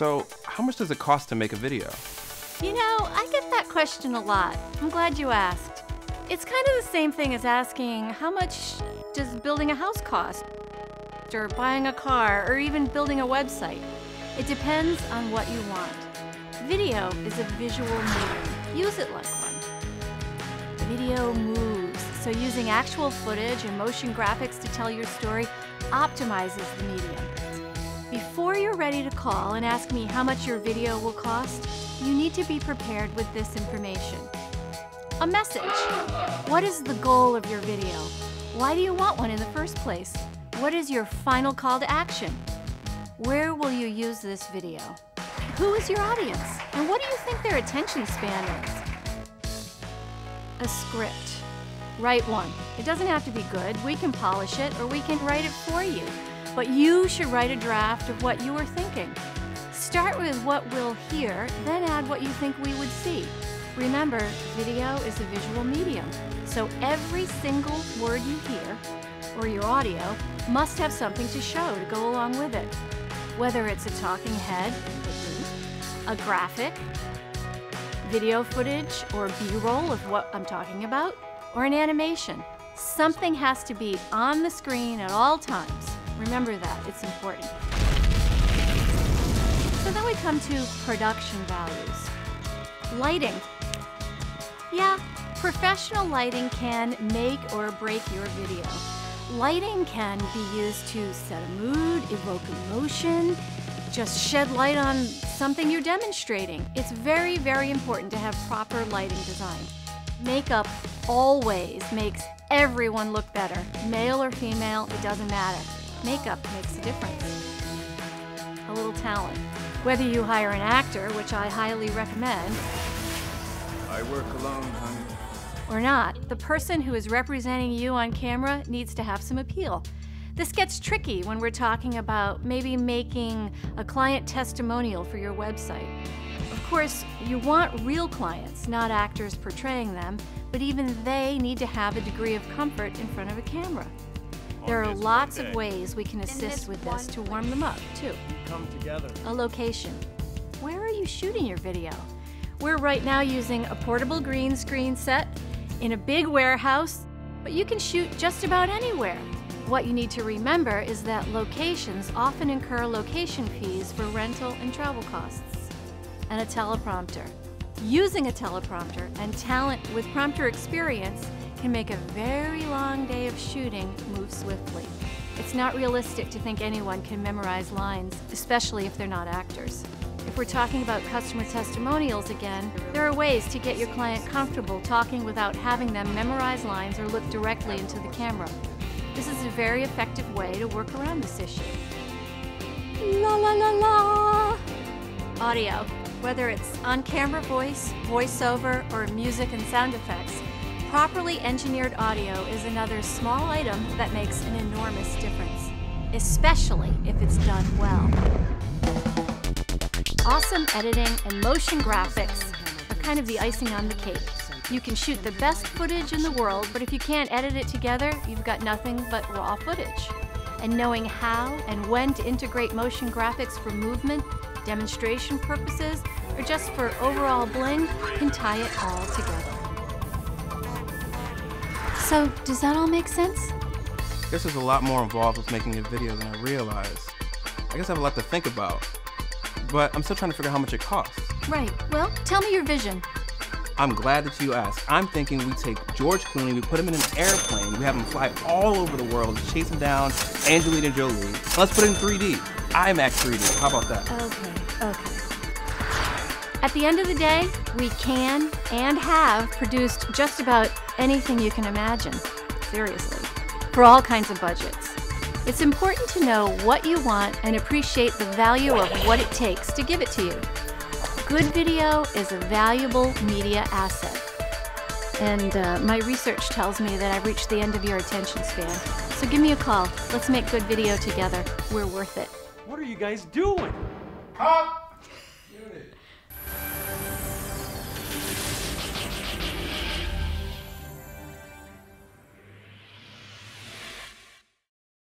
So, how much does it cost to make a video? You know, I get that question a lot. I'm glad you asked. It's kind of the same thing as asking how much does building a house cost? Or buying a car, or even building a website. It depends on what you want. Video is a visual medium. Use it like one. Video moves, so using actual footage and motion graphics to tell your story optimizes the medium. Before you're ready to call and ask me how much your video will cost, you need to be prepared with this information. A message. What is the goal of your video? Why do you want one in the first place? What is your final call to action? Where will you use this video? Who is your audience? And what do you think their attention span is? A script. Write one. It doesn't have to be good. We can polish it or we can write it for you. But you should write a draft of what you are thinking. Start with what we'll hear, then add what you think we would see. Remember, video is a visual medium, so every single word you hear, or your audio, must have something to show to go along with it. Whether it's a talking head, a graphic, video footage, or B-roll of what I'm talking about, or an animation. Something has to be on the screen at all times. Remember that, it's important. So then we come to production values. Lighting. Yeah, professional lighting can make or break your video. Lighting can be used to set a mood, evoke emotion, just shed light on something you're demonstrating. It's very, very important to have proper lighting design. Makeup always makes everyone look better. Male or female, it doesn't matter. Makeup makes a difference. A little talent. Whether you hire an actor, which I highly recommend, I work alone, honey. or not, the person who is representing you on camera needs to have some appeal. This gets tricky when we're talking about maybe making a client testimonial for your website. Of course, you want real clients, not actors portraying them, but even they need to have a degree of comfort in front of a camera. There are lots of ways we can assist with this to warm them up, too. Come together. A location. Where are you shooting your video? We're right now using a portable green screen set in a big warehouse, but you can shoot just about anywhere. What you need to remember is that locations often incur location fees for rental and travel costs. And a teleprompter. Using a teleprompter and talent with prompter experience can make a very long day of shooting move swiftly. It's not realistic to think anyone can memorize lines, especially if they're not actors. If we're talking about customer testimonials again, there are ways to get your client comfortable talking without having them memorize lines or look directly into the camera. This is a very effective way to work around this issue. La la la la! Audio. Whether it's on camera voice, voiceover, or music and sound effects, properly engineered audio is another small item that makes an enormous difference, especially if it's done well. Awesome editing and motion graphics are kind of the icing on the cake. You can shoot the best footage in the world, but if you can't edit it together, you've got nothing but raw footage. And knowing how and when to integrate motion graphics for movement, demonstration purposes, or just for overall bling can tie it all together. So, does that all make sense? I guess there's a lot more involved with making a video than I realized. I guess I have a lot to think about, but I'm still trying to figure out how much it costs. Right. Well, tell me your vision. I'm glad that you asked. I'm thinking we take George Clooney, we put him in an airplane, we have him fly all over the world, chasing down Angelina Jolie. Let's put it in 3D. IMAX 3D. How about that? Okay, okay. At the end of the day, we can and have produced just about anything you can imagine. Seriously. For all kinds of budgets. It's important to know what you want and appreciate the value of what it takes to give it to you. Good video is a valuable media asset. And uh, my research tells me that I've reached the end of your attention span. So give me a call. Let's make good video together. We're worth it. What are you guys doing? Cut! Unit.